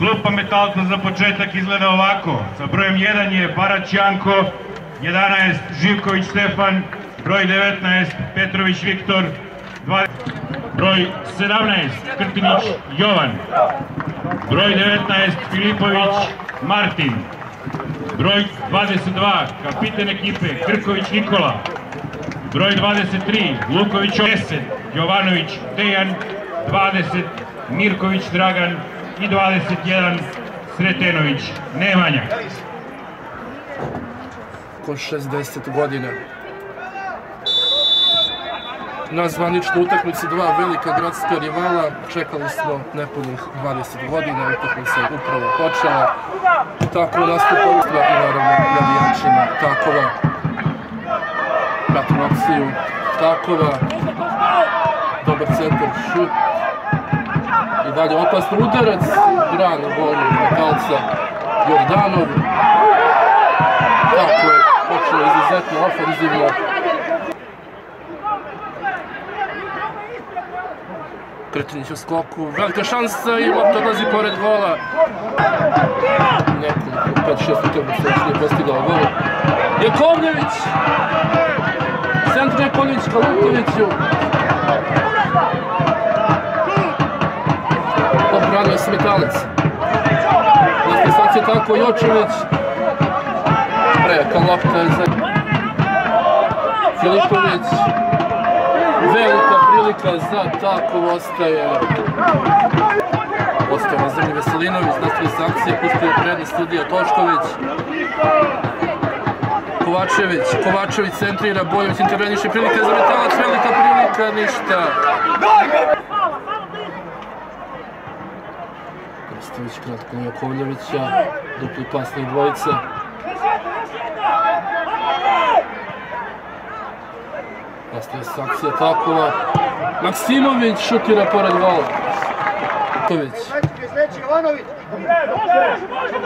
Klupa Metalca za početak izgleda ovako. Sa brojem 1 je Barać Janko, 11 Živković Stefan, broj 19 Petrović Viktor, 20, broj 17 Krtinić Jovan, broj 19 Filipović Martin, broj 22 kapiten ekipe Krković Nikola, broj 23 Luković 10, Jovanović Dejan, 20 Mirković Dragan i 21 Sretenović Nemanja. Ko 60 godina. Na zvaničnoj utakmici dva velika gradska rivala čekali smo nepunih 20 godina, utakmica je upravo počela. Tako nastupa Ustra i naravno navijačima Takova. Pratimo akciju Takova. Dobar centar, šut. I dalje opasni udarac, gran golu metalca Jordanov. Tako je počeo izuzetno ofenzivno. Kretinić u skoku, velika šansa i lopta odlazi pored gola. Nekoliko, 5-6 utakmica još nije postigao gol. Jakovljević! Centar Jakovljević ka Lukoviću. Obranio se Metalac. Jeste sad će tako Jočević. Prejaka lopta za Filipović. Velika prilika za tako ostaje. Ostaje na Veselinović, nastavi se akcija, pustio prednji studija Tošković. Kovačević, Kovačević centrira, Bojović interveniše, prilika za Metalac, velika prilika, ništa. Krstović kratko na Jakovljevića, dupli pasnih dvojica. Nastaje se akcija Takova. Maksimović šutira pored gola. Tović.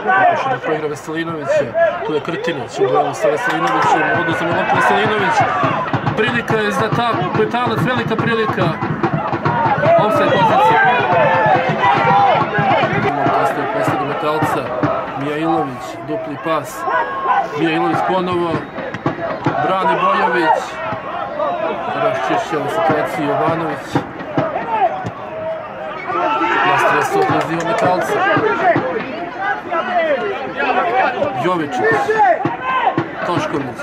Pokuša da proigra Veselinovića. Tu je Krtinić u duelu sa Veselinovićem. Oduzme loptu Veselinović. Prilika je za ta Petalac, velika prilika. Offside pozicija. Pas. Mijailović ponovo. Brani Bojović. Raščišćava situaciju Jovanović. Nastaje se odlaziva metalca. Jovičić. Tošković.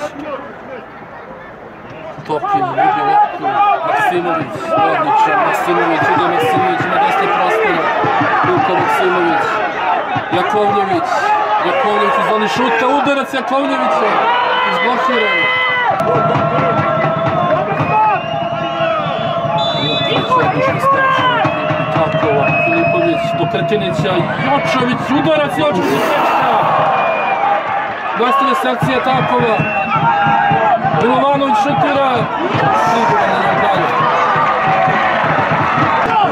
Topin, gubi loptu. Maksimović, odličan. Maksimović, ide Maksimović, ima dosta prostora. Luka Maksimović. Jakovljević. Jakovljević u zoni šuta, udarac Jakovljevića. Izblokiran. Takova, Filipović do Krtinića, Jočović, udarac Jočović sečka. Nastavlja se akcija Takova. Milovanović šutira. Siguran je dalje.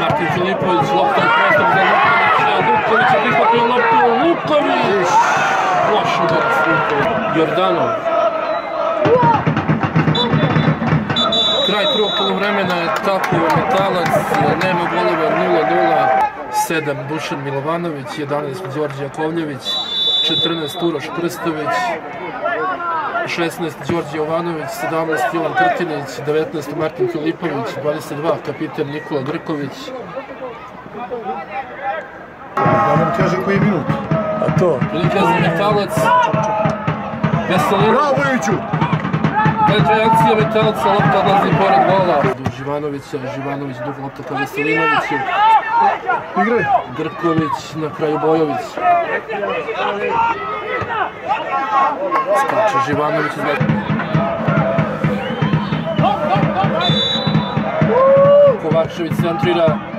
Martin Filipović, lopta je prostor za Lukovića. Luković je prihvatio loptu. Luković! Loš udarac Jordanov. Kraj prvog polovremena je tako metalac, nema golova 0-0, 7 Dušan Milovanović, 11 Đorđe Jakovljević, 14 Uroš Krstović, 16 Đorđe Jovanović, 17 Jovan Krtinić, 19 Martin Filipović, 22 kapiten Nikola Grković. Da nam kaže koji je minut. A to? Prilike za metalac, Veselinović. Bravo Iću! Treća je akcija metalca, lopta odlazi pored gola. Živanovića, Živanović dug lopta ka Veselinoviću. Igraj. Grković, na kraju Bojović. Skače Živanović iz Kovačević centrira.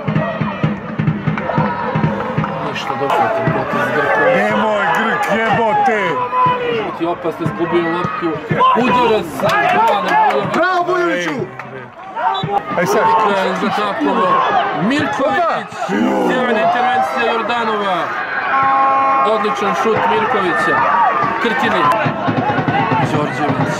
Ništa dobro, potez Grković. Nemoj Grk jebote! Biti opasno, izgubio loptu. Udarac. Bravo Bojoviću! Aj sad. Kraj za Takovo. Mirković. Sjajna intervencija Jordanova. Odličan šut Mirkovića. Krtini. Đorđević.